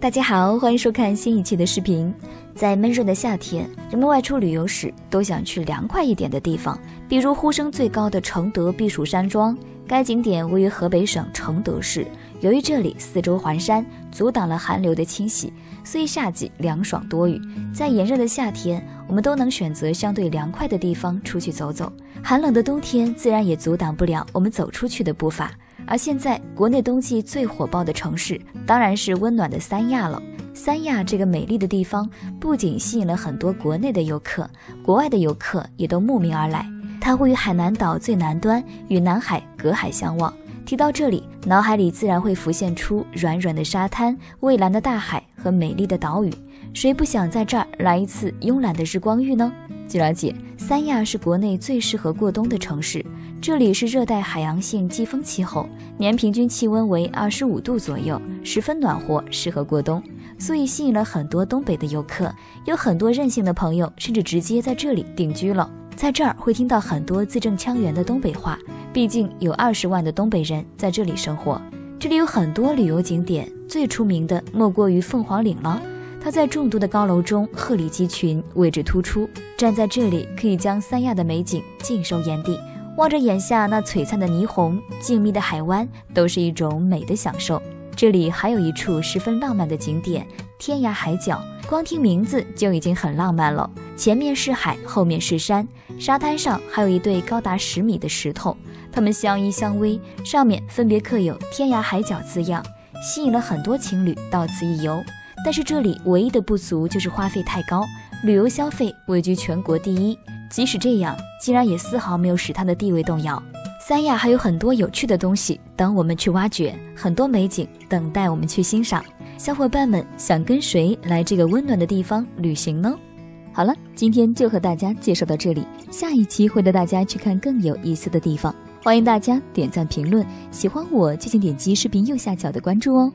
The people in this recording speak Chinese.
大家好，欢迎收看新一期的视频。在闷热的夏天，人们外出旅游时都想去凉快一点的地方，比如呼声最高的承德避暑山庄。该景点位于河北省承德市，由于这里四周环山，阻挡了寒流的侵袭，所以夏季凉爽多雨。在炎热的夏天，我们都能选择相对凉快的地方出去走走。寒冷的冬天自然也阻挡不了我们走出去的步伐。而现在，国内冬季最火爆的城市当然是温暖的三亚了。三亚这个美丽的地方，不仅吸引了很多国内的游客，国外的游客也都慕名而来。它位于海南岛最南端，与南海隔海相望。提到这里，脑海里自然会浮现出软软的沙滩、蔚蓝的大海和美丽的岛屿。谁不想在这儿来一次慵懒的日光浴呢？据了解，三亚是国内最适合过冬的城市。这里是热带海洋性季风气候，年平均气温为二十五度左右，十分暖和，适合过冬，所以吸引了很多东北的游客。有很多任性的朋友甚至直接在这里定居了，在这儿会听到很多字正腔圆的东北话。毕竟有二十万的东北人在这里生活。这里有很多旅游景点，最出名的莫过于凤凰岭了。它在众多的高楼中鹤立鸡群，位置突出，站在这里可以将三亚的美景尽收眼底。望着眼下那璀璨的霓虹、静谧的海湾，都是一种美的享受。这里还有一处十分浪漫的景点——天涯海角，光听名字就已经很浪漫了。前面是海，后面是山，沙滩上还有一对高达十米的石头，它们相依相偎，上面分别刻有“天涯海角”字样，吸引了很多情侣到此一游。但是这里唯一的不足就是花费太高，旅游消费位居全国第一。即使这样，竟然也丝毫没有使它的地位动摇。三亚还有很多有趣的东西等我们去挖掘，很多美景等待我们去欣赏。小伙伴们想跟谁来这个温暖的地方旅行呢？好了，今天就和大家介绍到这里，下一期会带大家去看更有意思的地方。欢迎大家点赞评论，喜欢我就请点击视频右下角的关注哦。